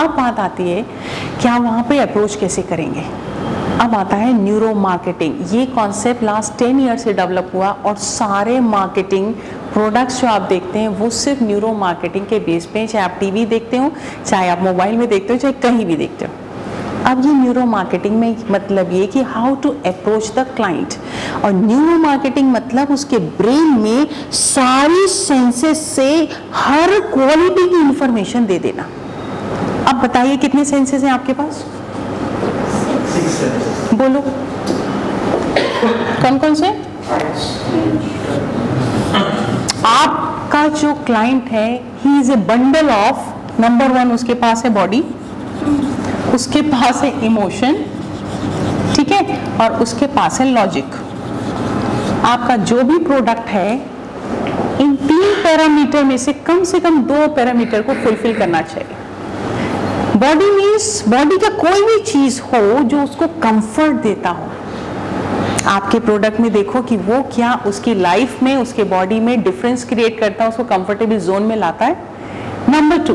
अब बात आती है कि आप वहाँ पे अप्रोच कैसे करेंगे। अब आता है न्यूरो मार्केटिंग ये कॉन्सेप्ट लास्ट टेन ईयर से डेवलप हुआ और सारे मार्केटिंग प्रोडक्ट्स जो आप देखते हैं, वो सिर्फ़ न्यूरो मार्केटिंग के बेस पे चाहे आप टीवी देखते हो, चाहे आप मोबाइल में देखते हो, चाहे कहीं भी देखते हो। अब ये न्यूरो मार्केटिंग में मतलब ये कि how to approach the client और न्यूरो मार्केटिंग मतलब उसके ब्रेन में सारी सेंसेस से हर क्वालिटी की इंफॉर्मेशन दे देना। अब बताइए, कितने सेंसेस हैं आपके पास? बोलो। कौन कौन से? आपका जो क्लाइंट है he is a bundle of number one उसके पास है बॉडी उसके पास है इमोशन ठीक है? और उसके पास है लॉजिक आपका जो भी प्रोडक्ट है, इन तीन पैरामीटर में से कम से कम दो पैरामीटर को फुलफिल करना चाहिए। बॉडी मीन्स बॉडी का कोई भी चीज़ हो जो उसको कंफर्ट देता हो। आपके प्रोडक्ट में देखो कि वो क्या उसकी लाइफ में, उसके बॉडी में डिफरेंस क्रिएट करता है, उसको कंफर्टेबल जोन में लाता है। नंबर टू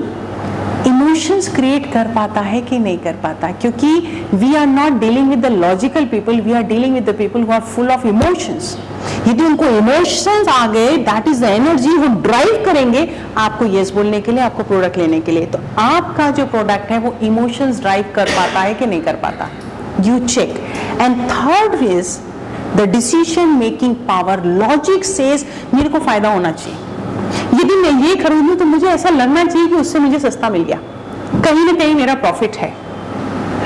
इमोशंस क्रिएट कर पाता है कि नहीं कर पाता? क्योंकि we are not dealing with the logical people we are dealing with the people who are full of emotions यदि उनको इमोशंस आ गए दैट इज़ द एनर्जी वो ड्राइव करेंगे आपको यस बोलने के लिए, आपको प्रोडक्ट लेने के लिए। तो आपका जो प्रोडक्ट है वो इमोशंस ड्राइव कर पाता है कि नहीं कर पाता? You check and third is the decision making power logic says मेरे को फ़ायदा होना चाहिए। यदि मैं ये खरीदूं तो मुझे ऐसा लगना चाहिए कि उससे मुझे सस्ता मिल गया। कहीं ना कहीं मेरा प्रॉफिट है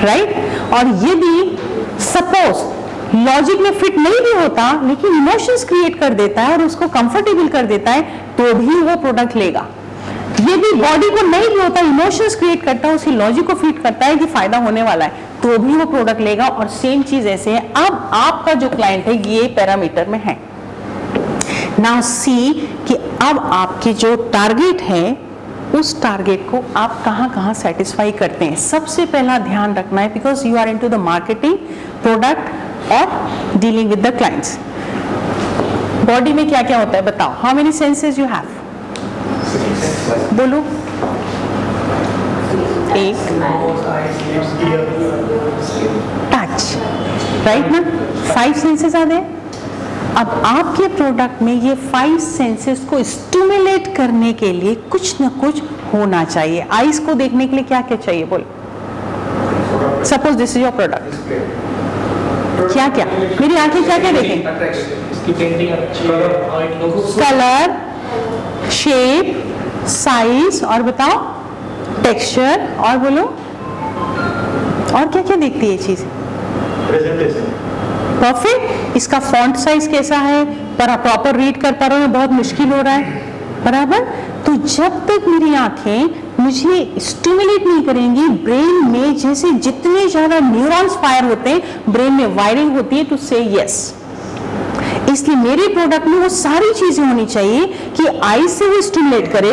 राइट right? और यदि सपोज़ लॉजिक में फिट नहीं भी होता, लेकिन इमोशंस क्रिएट कर देता है और उसको कंफर्टेबल कर देता है तो भी वो प्रोडक्ट लेगा। यदि बॉडी को नहीं भी होता इमोशंस क्रिएट करता है उसकी लॉजिक को फिट करता है कि फ़ायदा होने वाला है तो भी वो प्रोडक्ट लेगा। और सेम चीज़ ऐसे है, अब आपका जो क्लाइंट है, ये पैरामीटर में है। नाउ सी कि अब आपके जो टारगेट है, उस टारगेट को आप कहाँ कहाँ सेटिस्फाई करते हैं। सबसे पहला ध्यान रखना है because you are into the marketing product और dealing with the clients body में क्या क्या होता है बताओ। How many senses you have बोलो। एक। टच राइट ना? फाइव सेंसेस आ गए अब आपके प्रोडक्ट में ये फाइव सेंसेस को स्टिमुलेट करने के लिए कुछ ना कुछ होना चाहिए। आईज को देखने के लिए क्या क्या चाहिए बोल? Suppose this is your product क्या क्या मेरी आँखें क्या क्या देखें? कलर शेप साइज़ और बताओ टेक्सचर और बोलो। और क्या क्या देखती है ये चीज़? परफेक्ट इसका फॉन्ट साइज़ कैसा है? पर प्रॉपर रीड कर पा रहा हूँ, बहुत मुश्किल हो रहा है। बराबर? तो जब तक मेरी आँखें मुझे स्टिमुलेट नहीं करेंगी ब्रेन में जैसे जितने ज़्यादा न्यूरॉन्स फायर होते हैं ब्रेन में वायरिंग होती है टू से यस इसलिए मेरे प्रोडक्ट में वो सारी चीज़ें होनी चाहिए कि आई से वो स्टिमुलेट करे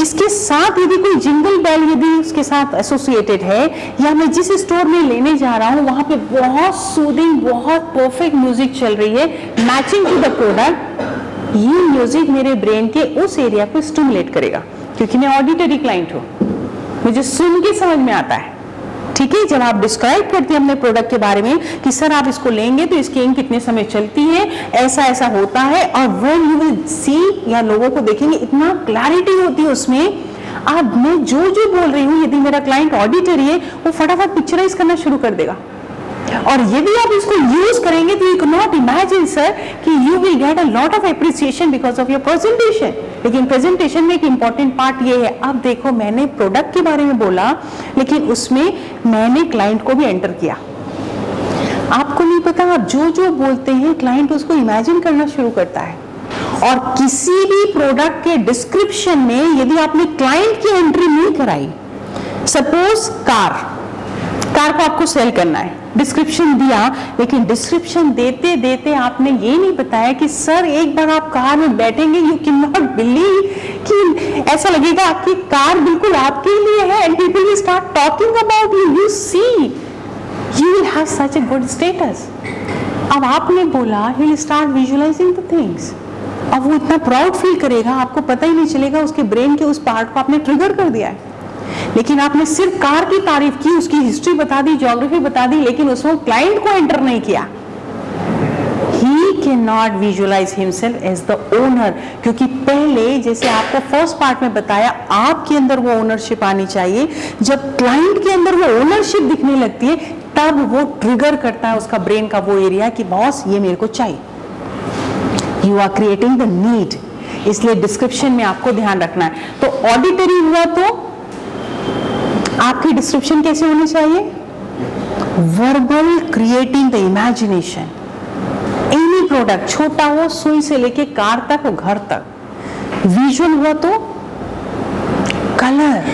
इसके साथ यदि कोई जिंगल बेल यदि उसके साथ एसोसिएटेड है, या मैं जिस स्टोर में लेने जा रहा हूँ, वहाँ पे बहुत सूदिंग बहुत परफेक्ट म्यूज़िक चल रही है मैचिंग टू द प्रोडक्ट ये म्यूज़िक मेरे ब्रेन के उस एरिया को स्टिमुलेट करेगा, क्योंकि मैं ऑडिटरी क्लाइंट हूँ। मुझे सुन के समझ में आता है। ठीक है, जब आप डिस्क्राइब करते हैं अपने प्रोडक्ट के बारे में कि सर आप इसको लेंगे तो इसकी इंक कितने समय चलती है, ऐसा ऐसा होता है और वो यू विल सी या लोगों को देखेंगे, इतना क्लैरिटी होती है उसमें। आप मैं जो जो बोल रही हूँ, यदि मेरा क्लाइंट ऑडिटर है वो फटाफट पिक्चराइज करना शुरू कर देगा। और यदि आप इसको यूज़ करेंगे तो you can not imagine sir कि you will get a lot of appreciation because of your presentation लेकिन प्रेजेंटेशन में एक इंपॉर्टेंट पार्ट ये है। अब देखो, मैंने प्रोडक्ट के बारे में बोला, लेकिन उसमें मैंने क्लाइंट को भी एंटर किया। आपको नहीं पता, आप जो जो बोलते हैं क्लाइंट उसको इमेजिन करना शुरू करता है। और किसी भी प्रोडक्ट के डिस्क्रिप्शन में यदि आपने क्लाइंट की एंट्री नहीं कराई सपोज़ कार कार को आपको सेल करना है। डिस्क्रिप्शन दिया, लेकिन डिस्क्रिप्शन देते देते आपने ये नहीं बताया कि, सर, एक बार आप कार में बैठेंगे यू कैन नॉट बिलीव कि ऐसा लगेगा आपकी कार बिल्कुल आपके लिए है and people will start talking about you you see you will have such a good status अब आपने बोला he will start visualising the things अब वो इतना प्राउड फील करेगा, आपको पता ही नहीं चलेगा, उसके ब्रेन के उस पार्ट को आपने ट्रिगर कर दिया है। लेकिन आपने सिर्फ़ कार की तारीफ़ की, उसकी हिस्ट्री बता दी ज्योग्राफी बता दी, लेकिन उसमें क्लाइंट को एंटर नहीं किया। He can not visualise himself as the owner क्योंकि पहले जैसे आपको फ़र्स्ट पार्ट में बताया, आपके अंदर वो ओनरशिप आनी चाहिए। जब क्लाइंट के अंदर वो ओनरशिप दिखने लगती है, तब वो ट्रिगर करता है उसका ब्रेन का वो एरिया कि, बॉस, ये मेरे को चाहिए। You are creating the need इसलिए डिस्क्रिप्शन में आपको ध्यान रखना है। तो ऑडिटरी हुआ तो आपकी डिस्क्रिप्शन कैसे होनी चाहिए? Verbal creating the imagination any product छोटा हो, सुई से लेके कार तक और घर तक. विजुअल हुआ तो कलर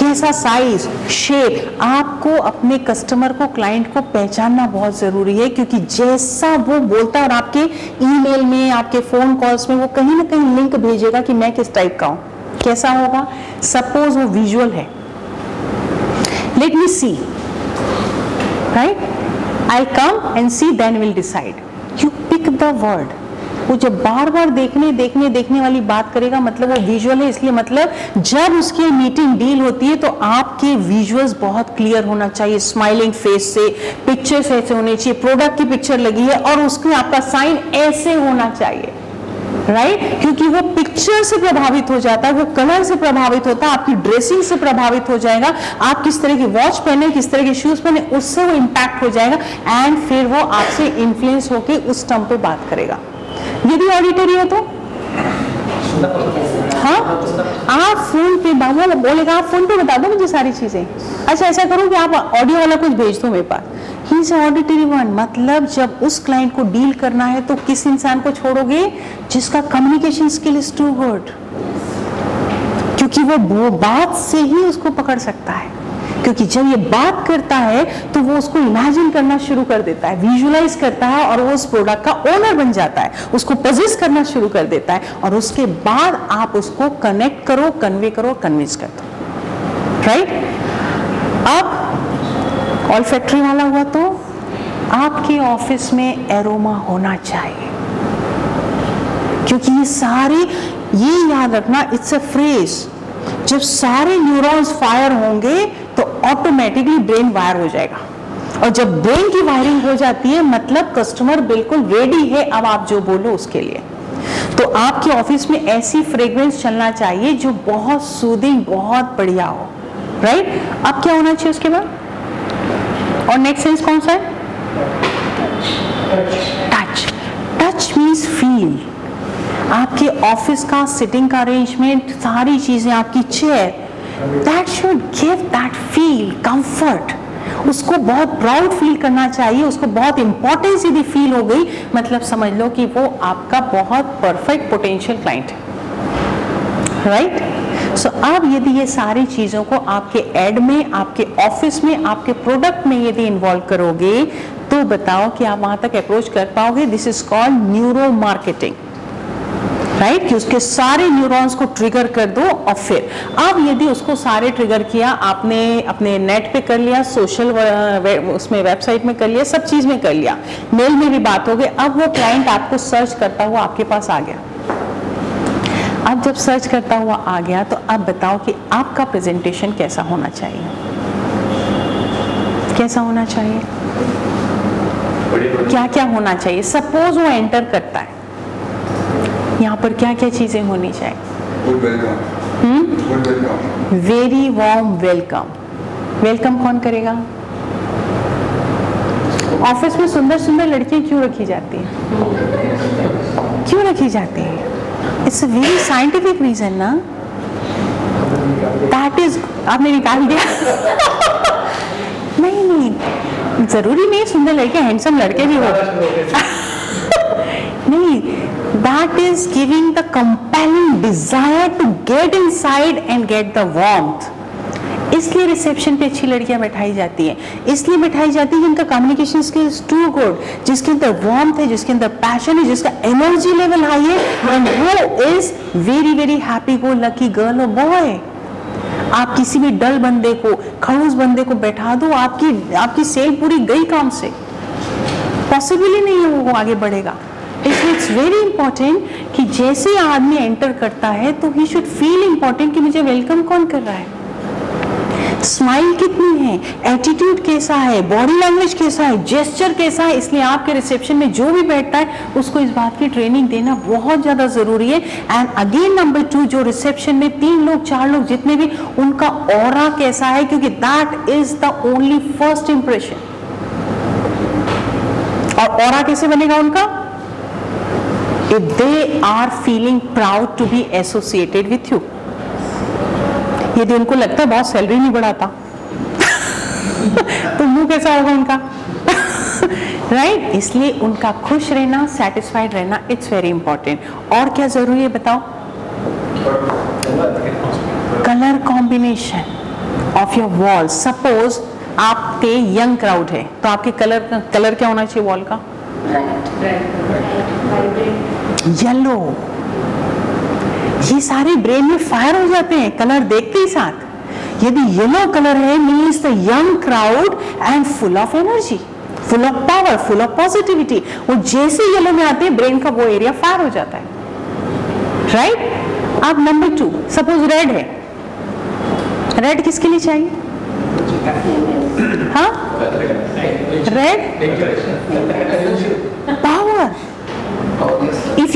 कैसा साइज़ शेप आपको अपने कस्टमर को क्लाइंट को पहचानना बहुत ज़रूरी है, क्योंकि जैसा वो बोलता है और आपके ईमेल में, आपके फ़ोन कॉल्स में, वो कहीं ना कहीं लिंक भेजेगा कि मैं किस टाइप का हूँ. कैसा होगा? सपोज़ वो विजुअल है. Let me see right I come and see then will decide you pick the word वो जब बार बार देखने देखने देखने वाली बात करेगा मतलब वो विजुअल है, इसलिए मतलब जब उसकी मीटिंग डील होती है तो आपके विजुअल्स बहुत क्लियर होना चाहिए। स्माइलिंग फेस से पिक्चर्स ऐसे होने चाहिए प्रोडक्ट की पिक्चर लगी है, और उसमें आपका साइन ऐसे होना चाहिए। Right right? क्योंकि वो पिक्चर से प्रभावित हो जाता है, वो कलर से प्रभावित होता है, आपकी ड्रेसिंग से प्रभावित हो जाएगा, आप किस तरह की वॉच पहने, किस तरह के शूज़ पहने, उससे वो इम्पैक्ट हो जाएगा एंड फिर वो आपसे इन्फ्लुएंस होकर उस टर्म पे बात करेगा। यदि ऑडिटरी है तो? हाँ? आप फ़ोन पे बोलेगा, आप फ़ोन पे बता दो मुझे सारी चीज़ें। अच्छा ऐसा करो कि आप ऑडियो वाला कुछ भेज दो मेरे पास। इज़ ऑडिटरी वन मतलब जब उस क्लाइंट को डील करना है तो किस इंसान को छोड़ोगे जिसका communication skill is too good क्योंकि वो बात से ही उसको पकड़ सकता है। क्योंकि जब ये बात करता है तो वो उसको इमेजिन करना शुरू कर देता है विजुलाइज करता है और वो उस प्रोडक्ट का ओनर बन जाता है। उसको पोजिस करना शुरू कर देता है और उसके बाद आप उसको कनेक्ट करो कन्वे करो कन्विंस कर दो राइट अब ऑल फैक्ट्री वाला हुआ तो आपके ऑफ़िस में एरोमा होना चाहिए। क्योंकि ये सारी, ये याद रखना इट्स अ फ्रेज जब सारे न्यूरॉन्स फायर होंगे तो ऑटोमेटिकली ब्रेन वायर हो जाएगा। और जब ब्रेन की वायरिंग हो जाती है मतलब कस्टमर बिल्कुल रेडी है, अब आप जो बोलो उसके लिए। तो आपके ऑफ़िस में ऐसी फ्रेग्रेंस चलना चाहिए, जो बहुत सूदिंग बहुत बढ़िया हो। राइट अब क्या होना चाहिए उसके बाद? और नेक्स्ट सेंस कौन सा है? टच टच मीन्स फील आपके ऑफ़िस का सिटिंग का अरेंजमेंट सारी चीज़ें आपकी chair that should give that feel comfort उसको बहुत प्राउड फील करना चाहिए, उसको बहुत इंपॉर्टेंस यदि फील हो गई मतलब समझ लो कि वो आपका बहुत परफेक्ट पोटेंशियल क्लाइंट है। राइट सो so, अब यदि ये सारी चीज़ों को आपके एड में आपके ऑफ़िस में आपके प्रोडक्ट में यदि इन्वॉल्व करोगे तो बताओ कि आप वहाँ तक अप्रोच कर पाओगे। This is called neuro marketing right right? कि उसके सारे न्यूरॉन्स को ट्रिगर कर दो और फिर। अब यदि उसको सारे ट्रिगर किया आपने अपने नेट पे कर लिया सोशल वे, उसमें वेबसाइट में कर लिया सब चीज़ में कर लिया। मेल में भी बात हो गई अब वो क्लाइंट आपको सर्च करता हुआ आपके पास आ गया। अब जब सर्च करता हुआ आ गया तो अब बताओ कि आपका प्रेजेंटेशन कैसा होना चाहिए? कैसा होना चाहिए? क्या क्या होना चाहिए? सपोज़ वो एंटर करता है। यहाँ पर क्या क्या चीज़ें होनी चाहिए? वेरी वॉर्म वेलकम वेलकम कौन करेगा? ऑफ़िस में सुंदर सुंदर लड़कियाँ क्यों रखी जाती हैं? क्यों रखी जाती है? इट्स वेरी साइंटिफिक रीजन ना दैट इज़ आपने निकाल दिया। नहीं नहीं। ज़रूरी नहीं, सुंदर लड़के हैंडसम लड़के भी हो। नहीं that is giving the compelling desire to get inside and get the warmth इसलिए रिसेप्शन पे अच्छी लड़कियाँ बैठाई जाती हैं। इसलिए बैठाई जाती है जिनका कम्युनिकेशन स्किल्स टू गुड जिसके अंदर वार्मथ है, जिसके अंदर पैशन है, जिसका एनर्जी लेवल हाई है एंड वो is very very happy go lucky girl और बॉय आप किसी भी डल बंदे को खड़ूस बंदे को बैठा दो, आपकी आपकी सेल पूरी गई काम से। पॉसिबल ही नहीं है वो आगे बढ़ेगा। इसलिए इट्स वेरी इंपॉर्टेंट कि जैसे आदमी एंटर करता है तो ही शुड फील इंपॉर्टेंट कि मुझे वेलकम कौन कर रहा है। स्माइल कितनी है? एटीट्यूड कैसा है? बॉडी लैंग्वेज कैसा है? जेस्चर कैसा है? इसलिए आपके रिसेप्शन में जो भी बैठता है, उसको इस बात की ट्रेनिंग देना बहुत ज़्यादा ज़रूरी है। एंड अगेन नंबर टू जो रिसेप्शन में तीन लोग, चार लोग जितने भी, उनका और कैसा है? क्योंकि that is the only first impression और और कैसे बनेगा उनका? If they are feeling proud to be associated with you यदि उनको लगता है बहुत सैलरी नहीं बढ़ाता तो मुँह कैसा होगा उनका? Right right? इसलिए उनका खुश रहना सेटिस्फाइड रहना इट्स वेरी इंपॉर्टेंट और क्या ज़रूरी है बताओ? Colour combination of your wall suppose आपके यंग क्राउड है तो आपके कलर कलर क्या होना चाहिए वॉल का? येलो ये सारे ब्रेन में फायर हो जाते हैं कलर देख के साथ। यदि येलो कलर है means the young crowd and full of energy full of power full of positivity वो जैसे येलो में आते हैं ब्रेन का वो एरिया फायर हो जाता है। राइट? अब नंबर टू सपोज़ रेड है। रेड किसके लिए चाहिए? हाँ? Red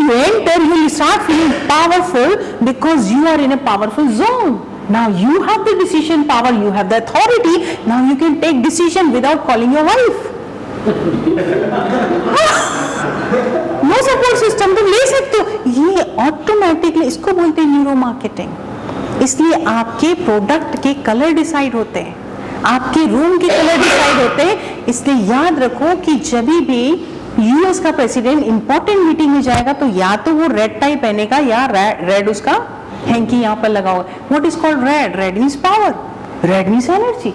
you enter, you will start feeling powerful because you are in a powerful zone. Now you have the decision power, you have the authority. Now you can take decision without calling your wife. No support system तुम ले सकते हो ये automatically इसको बोलते हैं neuro marketing इसलिए आपके प्रोडक्ट के कलर डिसाइड होते हैं आपके रूम के कलर डिसाइड होते हैं इसलिए याद रखो कि जब भी यूएस का प्रेसिडेंट इंपॉर्टेंट मीटिंग में जाएगा तो या तो वो रेड टाई पहनेगा या रेड उसका हैंकी यहाँ पर लगा होगा। What is called red red means power red means energy